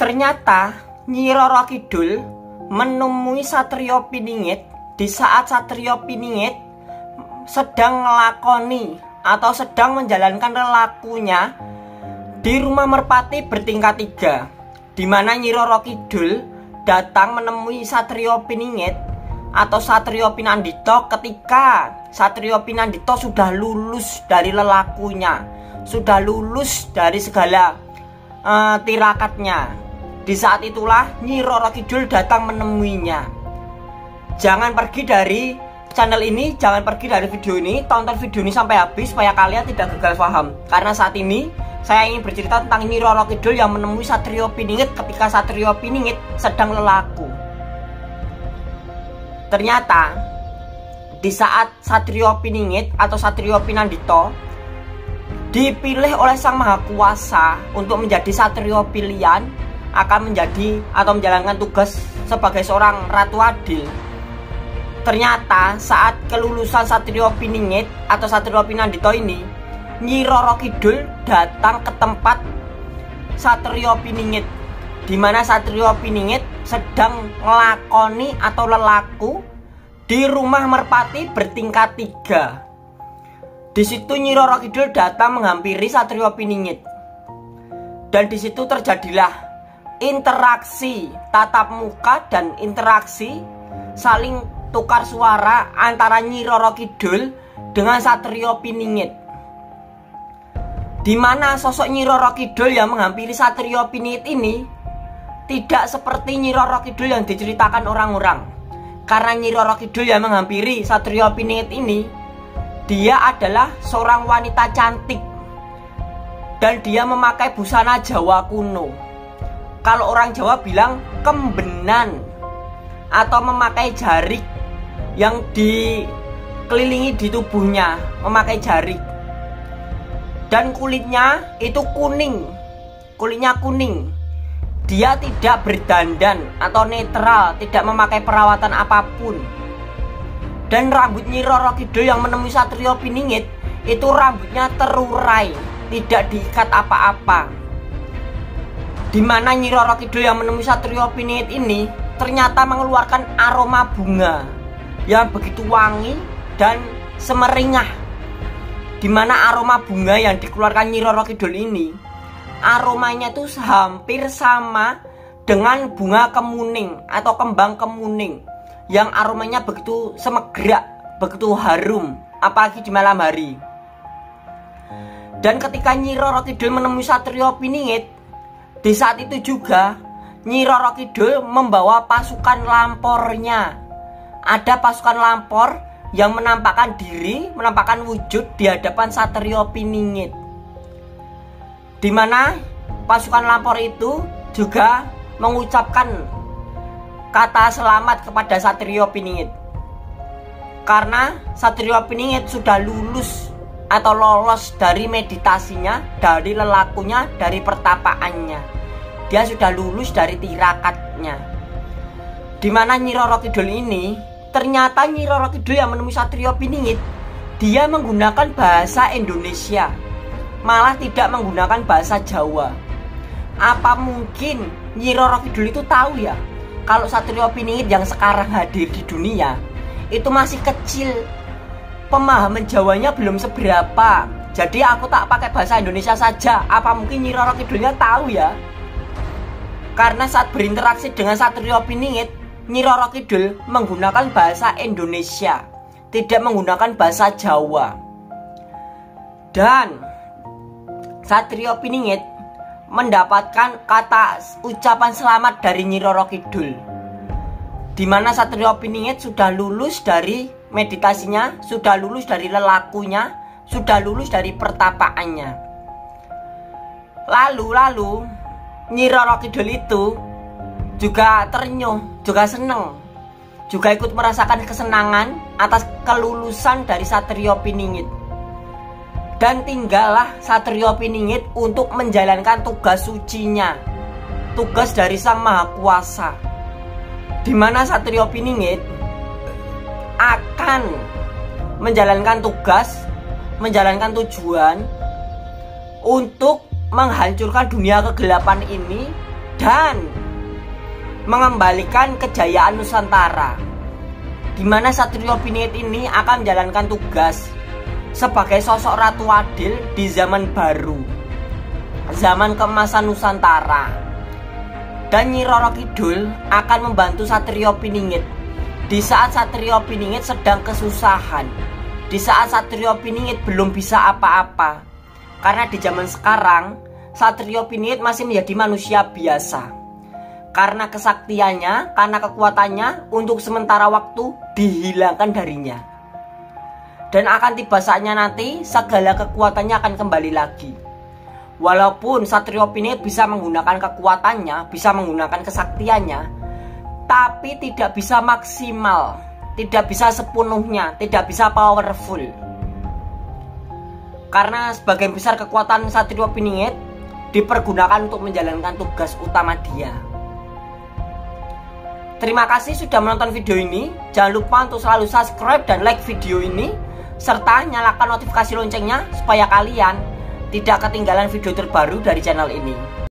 Ternyata Nyi Roro Kidul menemui Satrio Piningit di saat Satrio Piningit sedang melakoni atau sedang menjalankan relakunya di rumah merpati bertingkat tiga di mana Nyi Roro Kidul datang menemui Satrio Piningit atau Satrio Pinandito ketika Satrio Pinandito sudah lulus dari lelakunya sudah lulus dari segala uh, tirakatnya di saat itulah Nyi Roro Kidul datang menemuinya. Jangan pergi dari channel ini jangan pergi dari video ini tonton video ini sampai habis supaya kalian tidak gagal paham. Karena saat ini saya ingin bercerita tentang Nyi Roro Kidul yang menemui Satrio Piningit ketika Satrio Piningit sedang lelaku. Ternyata di saat Satrio Piningit atau Satrio Pinandito dipilih oleh Sang Maha Kuasa untuk menjadi Satrio pilihan akan menjadi atau menjalankan tugas sebagai seorang Ratu Adil. Ternyata saat kelulusan Satrio Piningit atau Satrio Pinandito ini, Nyi Roro Kidul datang ke tempat Satrio Piningit di mana Satrio Piningit sedang melakoni atau lelaku di rumah merpati bertingkat tiga. Di situ Nyi Roro Kidul datang menghampiri Satrio Piningit. Dan di situ terjadilah interaksi tatap muka dan interaksi saling tukar suara antara Nyi Roro Kidul dengan Satrio Piningit. Di mana sosok Nyi Roro Kidul yang menghampiri Satrio Piningit ini tidak seperti Nyi Roro Kidul yang diceritakan orang-orang. Karena Nyi Roro Kidul yang menghampiri Satrio Piningit ini, dia adalah seorang wanita cantik dan dia memakai busana Jawa kuno. Kalau orang Jawa bilang kembenan atau memakai jarik yang dikelilingi di tubuhnya, memakai jarik. Dan kulitnya itu kuning. Kulitnya kuning dia tidak berdandan atau netral, tidak memakai perawatan apa pun. Dan rambut Nyi Roro Kidul yang menemui Satrio Piningit itu rambutnya terurai, tidak diikat apa-apa. Di mana Nyi Roro Kidul yang menemui Satrio Piningit ini ternyata mengeluarkan aroma bunga yang begitu wangi dan semeringah. Di mana aroma bunga yang dikeluarkan Nyi Roro Kidul ini aromanya tuh hampir sama dengan bunga kemuning atau kembang kemuning yang aromanya begitu semegrak, begitu harum, apalagi di malam hari. Dan ketika Nyi Roro Kidul menemui Satrio Piningit, di saat itu juga Nyi Roro Kidul membawa pasukan lampornya. Ada pasukan lampor yang menampakkan diri, menampakkan wujud di hadapan Satrio Piningit di mana pasukan lampor itu juga mengucapkan kata selamat kepada Satrio Piningit karena Satrio Piningit sudah lulus atau lolos dari meditasinya, dari lelakunya, dari pertapaannya. Dia sudah lulus dari tirakatnya. Di mana Nyi Roro Kidul ini, ternyata Nyi Roro Kidul yang menemui Satrio Piningit, dia menggunakan bahasa Indonesia malah tidak menggunakan bahasa Jawa. Apa mungkin Nyi Roro Kidul itu tahu ya kalau Satrio Piningit yang sekarang hadir di dunia itu masih kecil pemahaman Jawanya belum seberapa. Jadi aku tak pakai bahasa Indonesia saja. Apa mungkin Nyi Roro Kidulnya tahu ya? Karena saat berinteraksi dengan Satrio Piningit Nyi Roro Kidul menggunakan bahasa Indonesia tidak menggunakan bahasa Jawa. Dan Satrio Piningit mendapatkan kata ucapan selamat dari Nyi Roro Kidul di mana Satrio Piningit sudah lulus dari meditasinya, sudah lulus dari lelakunya, sudah lulus dari pertapaannya. Lalu lalu Nyi Roro Kidul itu juga ternyuh, juga seneng, juga ikut merasakan kesenangan atas kelulusan dari Satrio Piningit dan tinggallah Satrio Piningit untuk menjalankan tugas sucinya tugas dari Sang Maha Kuasa di mana Satrio Piningit akan menjalankan tugas menjalankan tujuan untuk menghancurkan dunia kegelapan ini dan mengembalikan kejayaan Nusantara. Di mana Satrio Pinit ini akan menjalankan tugas sebagai sosok Ratu Adil di zaman baru zaman keemasan Nusantara. Dan Nyi Roro Kidul akan membantu Satrio Piningit di saat Satrio Piningit sedang kesusahan di saat Satrio Piningit belum bisa apa-apa karena di zaman sekarang Satrio Piningit masih menjadi manusia biasa karena kesaktiannya, karena kekuatannya untuk sementara waktu dihilangkan darinya. Dan akan tiba saatnya nanti segala kekuatannya akan kembali lagi. Walaupun Satrio Pinit bisa menggunakan kekuatannya, bisa menggunakan kesaktiannya, tapi tidak bisa maksimal, tidak bisa sepenuhnya, tidak bisa powerful. Karena sebagian besar kekuatan Satrio Pinit dipergunakan untuk menjalankan tugas utama dia. Terima kasih sudah menonton video ini. Jangan lupa untuk selalu subscribe dan like video ini. Serta nyalakan notifikasi loncengnya supaya kalian tidak ketinggalan video terbaru dari channel ini.